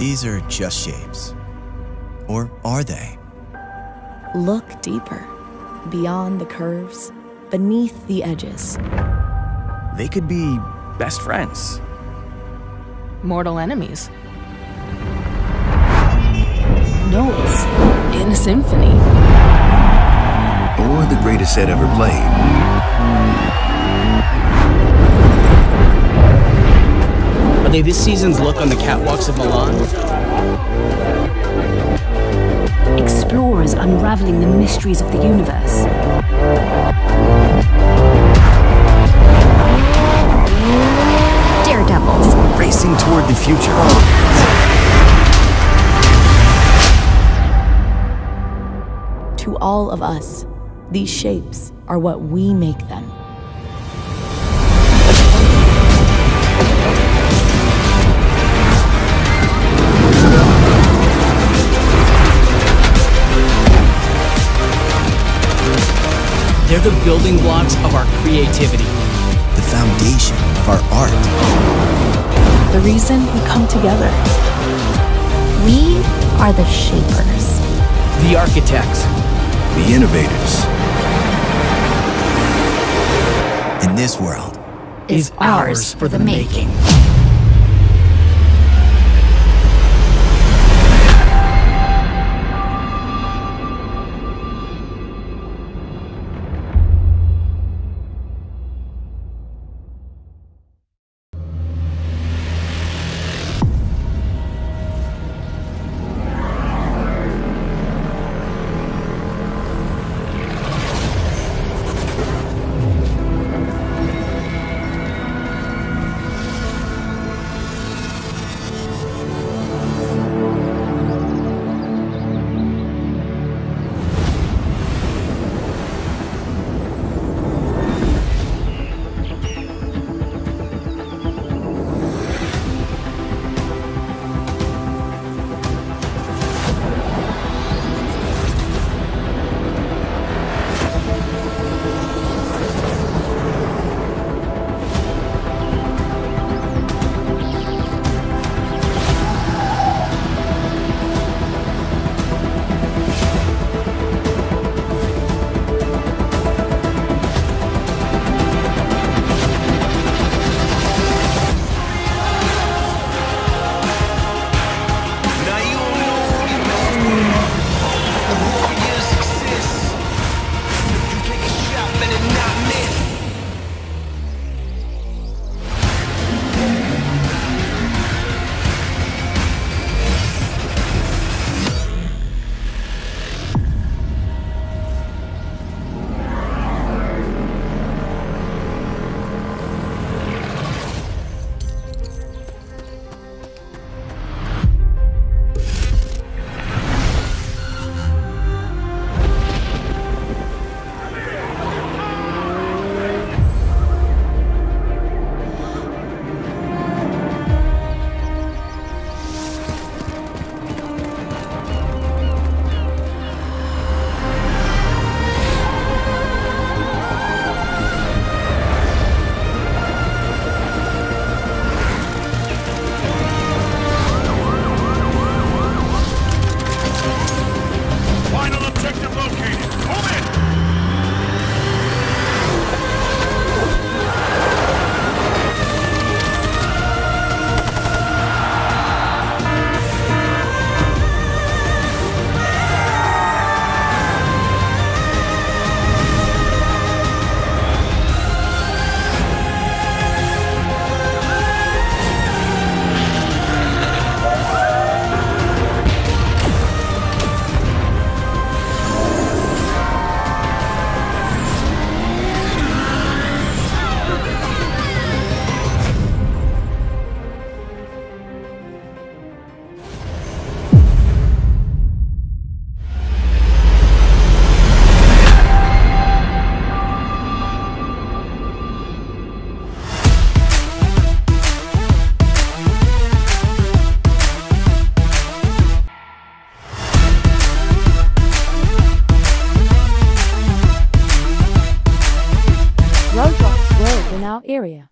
These are just shapes. Or are they? Look deeper, beyond the curves, beneath the edges. They could be best friends. Mortal enemies. Notes In a symphony. Or the greatest set ever played. Are they this season's look on the catwalks of Milan? Explorers unraveling the mysteries of the universe. Daredevils. Racing toward the future. to all of us, these shapes are what we make them. They're the building blocks of our creativity. The foundation of our art. The reason we come together. We are the shapers. The architects. The innovators. In this world, is ours for the making. Area.